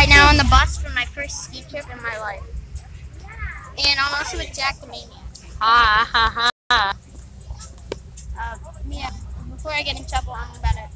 right now on the bus for my first ski trip in my life. And I'm also with Jack and Amy. Ha ha ha. Uh, Mia, before I get in trouble, I'm about to.